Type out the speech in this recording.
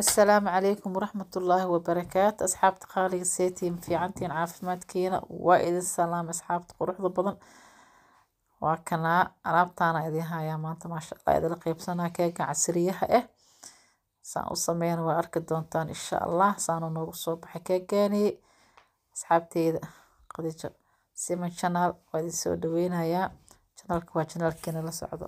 assalaamu calaykum waraxmatullaahi wabarakaatu. Asxaabta qaaliga seetiin fiicantiin caafimaadkiina waa idin salaam asxaabta quruxda badan. Waa kanaa alaabtaana idin hayaa maanta maasha allah idila qeybsanaa keega casriyaha ah saan u sameyna waa arki doontaan insha allah saanu noogu soo baxay keegaani. Asxaabteyda qadijo siman channel waa idin soo dhaweynayaa channelka waa channelkeena la socdo.